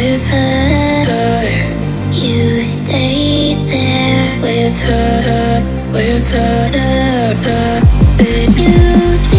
with her. You stayed there with her, with her. her, her. But you